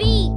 beat.